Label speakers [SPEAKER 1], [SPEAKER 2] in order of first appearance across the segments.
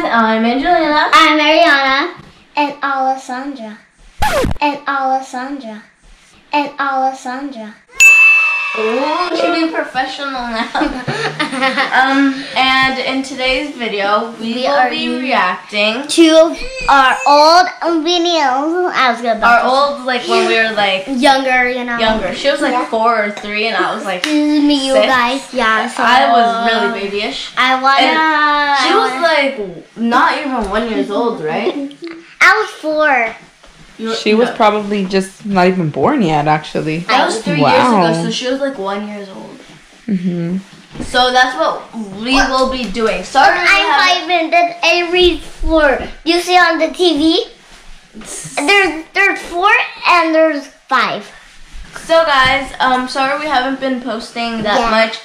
[SPEAKER 1] guys, I'm Angelina.
[SPEAKER 2] I'm Mariana. And Alessandra. And Alessandra. And Alessandra.
[SPEAKER 1] Ooh, she be professional now. um, and in today's video, we,
[SPEAKER 2] We
[SPEAKER 1] will be reacting
[SPEAKER 2] To our old videos. I was gonna
[SPEAKER 1] our old like when we were like
[SPEAKER 2] younger, you know.
[SPEAKER 1] younger. She was like four or three, and I was like,
[SPEAKER 2] is me, you guys. Yeah, so
[SPEAKER 1] I was really babyish.
[SPEAKER 2] I wanna.
[SPEAKER 1] She was like not even one years old, right?
[SPEAKER 2] I was four.
[SPEAKER 1] You-
[SPEAKER 3] She was probably just not even born yet, actually.
[SPEAKER 1] that was three
[SPEAKER 3] Wow.
[SPEAKER 1] years ago, so she was like one years old.
[SPEAKER 3] hmm
[SPEAKER 1] So that's what we will be doing. Sorry,
[SPEAKER 2] I'm five and then I read four. You see on the TV? There's there's four and there's five.
[SPEAKER 1] So guys, um, sorry we haven't been posting that
[SPEAKER 2] Yeah.
[SPEAKER 1] much.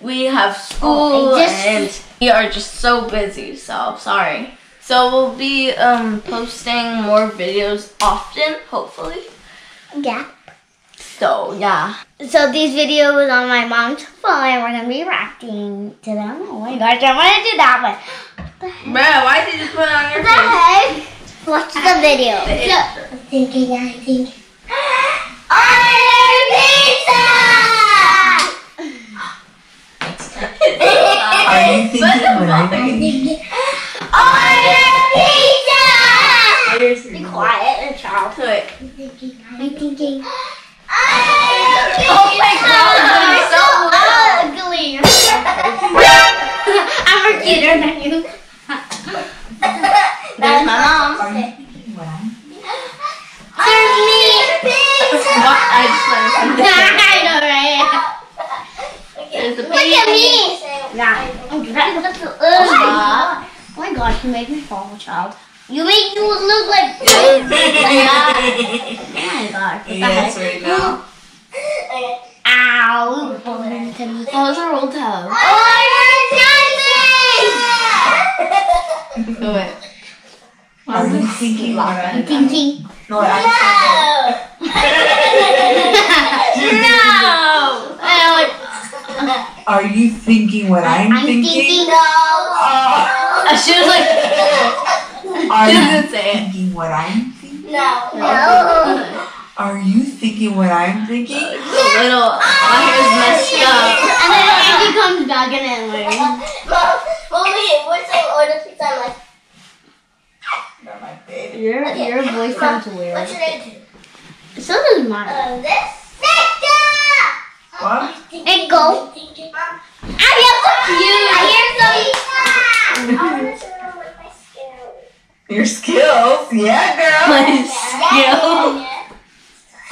[SPEAKER 1] We have school
[SPEAKER 2] Oh, just-
[SPEAKER 1] and we are just so busy. So sorry. So we'll be um posting more videos often, hopefully.
[SPEAKER 2] Yeah.
[SPEAKER 1] So yeah.
[SPEAKER 2] So these videos on my mom's phone, and we're gonna be reacting to them. Oh my gosh, I want to do that one.
[SPEAKER 1] Bruh, why did you put it on your
[SPEAKER 2] What the
[SPEAKER 1] face?
[SPEAKER 2] heck? Watch the video.
[SPEAKER 1] The
[SPEAKER 2] I'm thinking, I think. Order pizza!
[SPEAKER 4] Are you thinking what I'm thinking?
[SPEAKER 2] And child.
[SPEAKER 1] Do it.
[SPEAKER 2] I'm thinking, I'm thinking.
[SPEAKER 1] Oh my God,
[SPEAKER 2] so ugly. I'm cuter than you.
[SPEAKER 1] There's my mom.
[SPEAKER 4] Are you thinking what I'm
[SPEAKER 2] There's me.
[SPEAKER 1] What? I just learned something.
[SPEAKER 2] I know, right?
[SPEAKER 1] There's the
[SPEAKER 2] Look at me. Nah, I'm dressed up so ugly. Oh my god, you made me fall, child. You make you look like. oh my gosh, what the
[SPEAKER 4] Yes,
[SPEAKER 2] heck?
[SPEAKER 4] right now.
[SPEAKER 2] Ow. Hold on to me.
[SPEAKER 1] oh, those are old tabs.
[SPEAKER 2] Oh,
[SPEAKER 1] Do it.
[SPEAKER 4] Are you thinking what I'm
[SPEAKER 2] Ting ting.
[SPEAKER 4] No, I'm
[SPEAKER 1] No!
[SPEAKER 2] Oh,
[SPEAKER 4] Are you thinking what I'm,
[SPEAKER 2] I'm
[SPEAKER 4] thinking?
[SPEAKER 2] thinking.
[SPEAKER 4] Uh,
[SPEAKER 1] Uh, She was like,
[SPEAKER 4] are you
[SPEAKER 1] didn't it.
[SPEAKER 4] thinking what I'm thinking?
[SPEAKER 2] No. No.
[SPEAKER 4] Are you thinking what I'm thinking?
[SPEAKER 1] It's a little, my hair's messed up.
[SPEAKER 2] And then Andy comes back and then like.
[SPEAKER 5] Mommy, we're saying order pizza. I'm like,
[SPEAKER 4] Not my baby.
[SPEAKER 2] Your your voice sounds
[SPEAKER 5] what
[SPEAKER 2] weird.
[SPEAKER 5] should I do?
[SPEAKER 2] So does mine.
[SPEAKER 5] Uh, this?
[SPEAKER 4] What?
[SPEAKER 2] And go.
[SPEAKER 5] Thinking.
[SPEAKER 2] I am so cute. I hear some.
[SPEAKER 5] I want to show them with my skills.
[SPEAKER 4] Your skills? Yeah, girl.
[SPEAKER 1] My skill.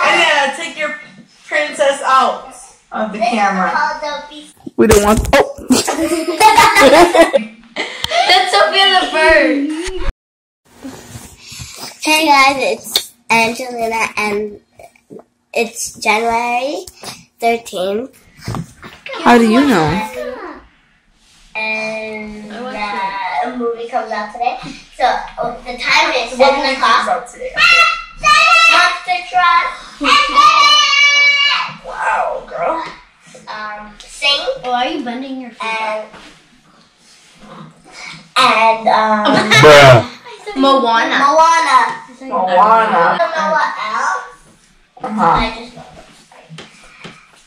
[SPEAKER 4] And then take your princess out of the camera.
[SPEAKER 5] Called the beast.
[SPEAKER 3] We don't want. Oh.
[SPEAKER 1] That's Sophia the bird.
[SPEAKER 2] Hey guys, it's Angelina and it's January 13th.
[SPEAKER 3] How do you know?
[SPEAKER 5] And
[SPEAKER 1] I watched uh,
[SPEAKER 5] the movie comes out today. So oh, the time is 7 o'clock.
[SPEAKER 4] today.
[SPEAKER 5] Monster Truck.
[SPEAKER 4] Wow, girl.
[SPEAKER 5] Um, sing.
[SPEAKER 2] Why are you bending your feet?
[SPEAKER 5] And, and um,
[SPEAKER 1] Moana.
[SPEAKER 5] Moana. I
[SPEAKER 4] Moana.
[SPEAKER 5] don't know what else.
[SPEAKER 4] Uh-huh.
[SPEAKER 5] I just know.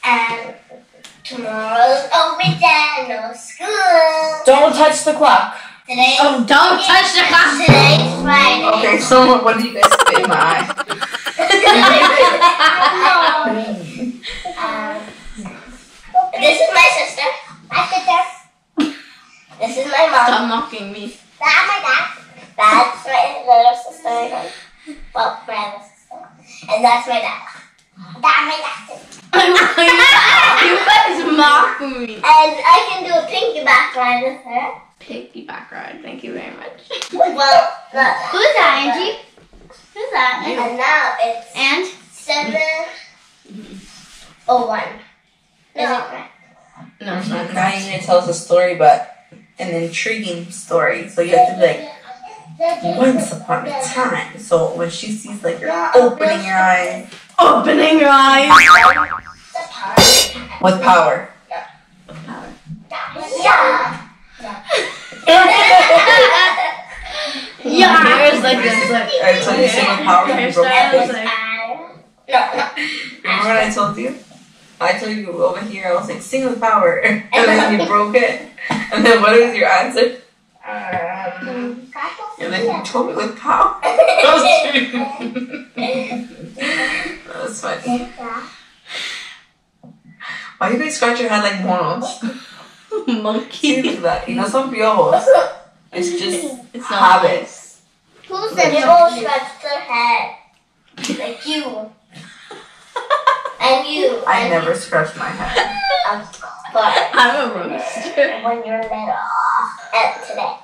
[SPEAKER 5] And tomorrow's open day, no school.
[SPEAKER 4] Don't touch the clock.
[SPEAKER 5] Today,
[SPEAKER 1] Oh, don't touch the clock.
[SPEAKER 5] today's Friday.
[SPEAKER 4] Okay, so what do you guys spit in my eye?
[SPEAKER 5] um, this is my sister. My sister. This is my mom.
[SPEAKER 1] Stop mocking me.
[SPEAKER 5] That's my dad. That's my little sister. Well, my other sister. And that's my dad. That's my dad.
[SPEAKER 1] you guys mock me.
[SPEAKER 5] And I can do a pinky background with her.
[SPEAKER 1] Piggy back ride. Thank you very much.
[SPEAKER 5] Well, look.
[SPEAKER 2] Who's that, Angie? Who's that?
[SPEAKER 5] And now it's
[SPEAKER 2] And
[SPEAKER 5] seven oh one. No.
[SPEAKER 1] No, it's not.
[SPEAKER 4] Now you're gonna tell us a story, but an intriguing story. So you have to be like, once upon a time. So when she sees like you're opening your eyes
[SPEAKER 1] Opening your eyes.
[SPEAKER 4] with power.
[SPEAKER 5] Yeah.
[SPEAKER 1] Like this, like
[SPEAKER 4] I told you sing with power. You broke it.
[SPEAKER 1] was like
[SPEAKER 5] No, no.
[SPEAKER 4] Remember what I told you? I told you over here. I was like, sing with power, and then you broke it. And then what was your answer? Um, and then you told me with power. That was true. that was funny. Why you guys scratch your head like monos?
[SPEAKER 1] monkey.
[SPEAKER 4] Do that. You know some piojos. It's just
[SPEAKER 1] It's not
[SPEAKER 4] habits.
[SPEAKER 2] Who's
[SPEAKER 5] the
[SPEAKER 2] said
[SPEAKER 5] all scratch their head. Like you. And you.
[SPEAKER 4] I
[SPEAKER 5] and
[SPEAKER 4] never scratch my head.
[SPEAKER 5] Of course.
[SPEAKER 1] I'm a roaster.
[SPEAKER 5] When you're little. And today.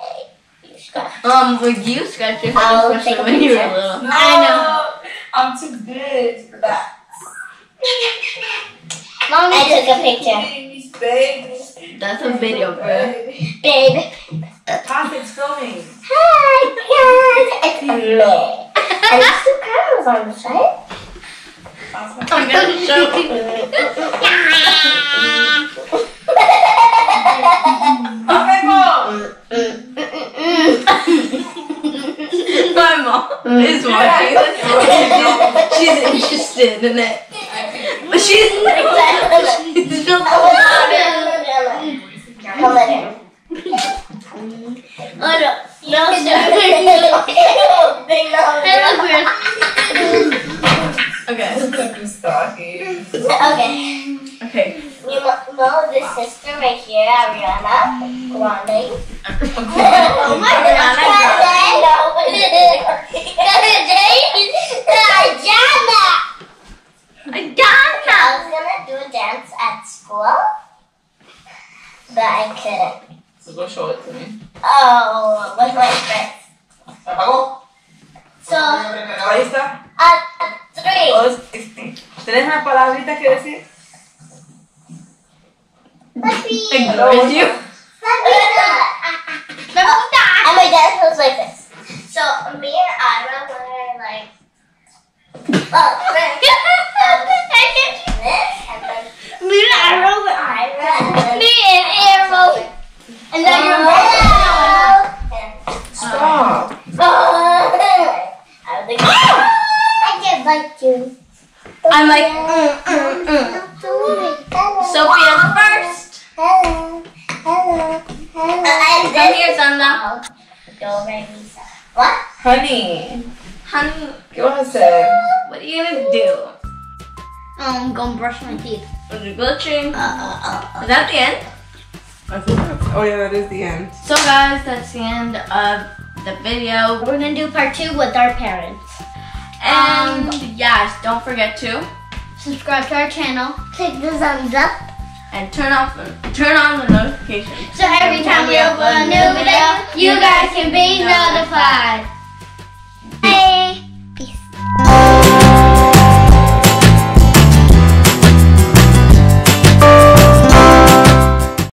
[SPEAKER 5] You scratch.
[SPEAKER 1] Um, would you scratch your head especially when you were
[SPEAKER 5] picture.
[SPEAKER 1] little?
[SPEAKER 4] I know. I'm too good for that.
[SPEAKER 2] Mommy
[SPEAKER 5] I took a picture.
[SPEAKER 4] Babies, babies.
[SPEAKER 1] That's a video, bro.
[SPEAKER 5] Babe.
[SPEAKER 4] Topics filming.
[SPEAKER 5] Hi, guys. It's me. And there's two cameras on the side.
[SPEAKER 1] I'm gonna show you.
[SPEAKER 4] Okay, mom.
[SPEAKER 1] My mom is watching. She's, she's interested in it. But she's she's just
[SPEAKER 5] Come in here.
[SPEAKER 1] Oh no. No,
[SPEAKER 5] Big nose.
[SPEAKER 1] Okay.
[SPEAKER 4] Stocking.
[SPEAKER 5] Okay.
[SPEAKER 1] Okay.
[SPEAKER 5] You know this sister right here, Ariana Grande?
[SPEAKER 1] Oh my god. I got
[SPEAKER 5] I was gonna do a dance at school, but I couldn't.
[SPEAKER 4] So go show it to me.
[SPEAKER 5] Oh, with my friends.
[SPEAKER 4] ¿Apagó?
[SPEAKER 5] So,
[SPEAKER 4] Ahí está.
[SPEAKER 5] at, at three.
[SPEAKER 4] Oh, es- este. ¿Tenés una palabrita que decir?
[SPEAKER 1] Ignored you.
[SPEAKER 5] And oh, my dance was like this. So me and Ira were like, oh,
[SPEAKER 1] I'm like, mm, mm, mm. Sophia's first.
[SPEAKER 5] Hello, hello, hello.
[SPEAKER 1] Come here, Sandra.
[SPEAKER 5] Do, re, mi, sa. What?
[SPEAKER 4] Honey,
[SPEAKER 1] Honey,
[SPEAKER 4] ¿qué vas a hacer?
[SPEAKER 1] what are you gonna do?
[SPEAKER 2] I'm gonna brush my teeth.
[SPEAKER 1] Are you glitching?
[SPEAKER 5] Uh, uh, uh,
[SPEAKER 1] Is that the end?
[SPEAKER 3] I think that's, oh yeah, that is the end.
[SPEAKER 1] So guys, that's the end of the video.
[SPEAKER 2] We're gonna do part two with our parents.
[SPEAKER 1] And yes, don't forget to
[SPEAKER 2] Subscribe to our channel. Click the thumbs up.
[SPEAKER 1] and turn off turn on the notifications.
[SPEAKER 2] So every time we upload a new video, you guys can be notified.